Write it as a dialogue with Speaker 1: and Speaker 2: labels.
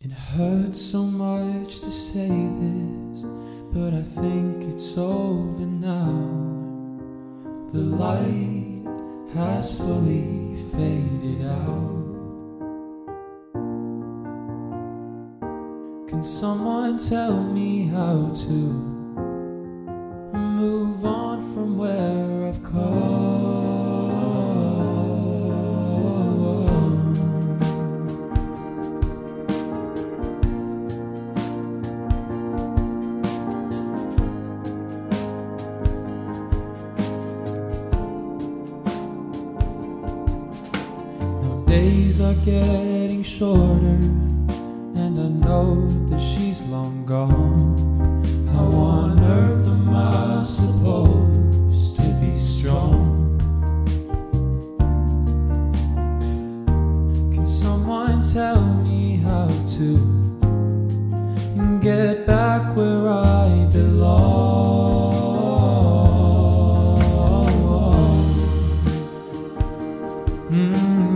Speaker 1: It hurts so much to say this, but I think it's over now. The light has fully faded out. Can someone tell me how to days are getting shorter, and I know that she's long gone. How on earth am I supposed to be strong? Can someone tell me how to get back where I belong? Mm-hmm.